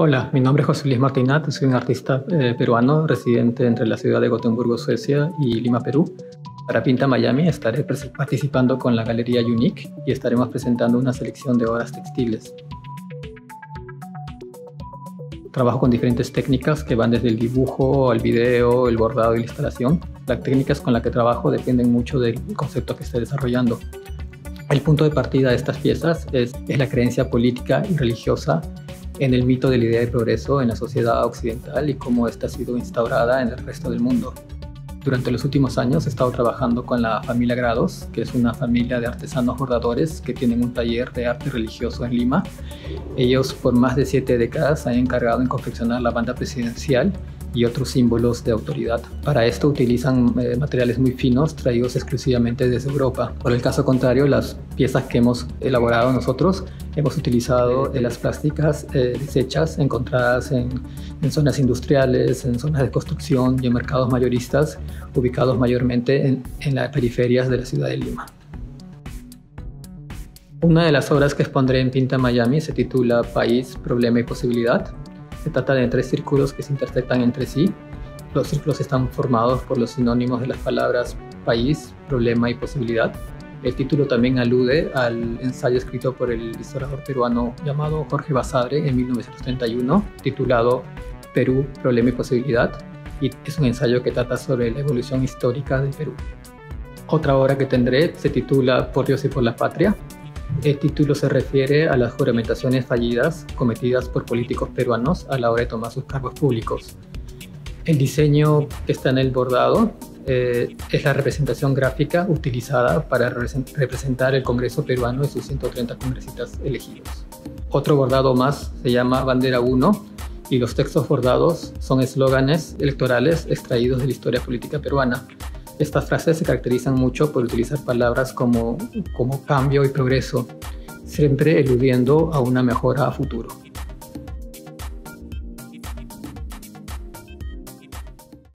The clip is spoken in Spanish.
Hola, mi nombre es José Luis Martinat, soy un artista eh, peruano residente entre la ciudad de Gotemburgo, Suecia y Lima, Perú. Para Pinta Miami estaré participando con la Galería Unique y estaremos presentando una selección de obras textiles. Trabajo con diferentes técnicas que van desde el dibujo al video, el bordado y la instalación. Las técnicas con las que trabajo dependen mucho del concepto que esté desarrollando. El punto de partida de estas piezas es, es la creencia política y religiosa en el mito de la idea de progreso en la sociedad occidental y cómo esta ha sido instaurada en el resto del mundo. Durante los últimos años he estado trabajando con la familia Grados, que es una familia de artesanos bordadores que tienen un taller de arte religioso en Lima. Ellos por más de siete décadas han encargado en confeccionar la banda presidencial y otros símbolos de autoridad. Para esto utilizan eh, materiales muy finos traídos exclusivamente desde Europa. Por el caso contrario, las piezas que hemos elaborado nosotros hemos utilizado las plásticas eh, desechas encontradas en, zonas industriales, en zonas de construcción y en mercados mayoristas ubicados mayormente en, en las periferias de la ciudad de Lima. Una de las obras que expondré en Pinta Miami se titula País, Problema y Posibilidad se trata de tres círculos que se intersectan entre sí. Los círculos están formados por los sinónimos de las palabras país, problema y posibilidad. El título también alude al ensayo escrito por el historiador peruano llamado Jorge Basadre en 1931, titulado Perú, problema y posibilidad, y es un ensayo que trata sobre la evolución histórica del Perú. Otra obra que tendré se titula Por Dios y por la Patria, el título se refiere a las juramentaciones fallidas cometidas por políticos peruanos a la hora de tomar sus cargos públicos. El diseño que está en el bordado eh, es la representación gráfica utilizada para representar el Congreso peruano y sus 130 congresistas elegidos. Otro bordado más se llama Bandera 1 y los textos bordados son eslóganes electorales extraídos de la historia política peruana. Estas frases se caracterizan mucho por utilizar palabras como, como cambio y progreso, siempre eludiendo a una mejora a futuro.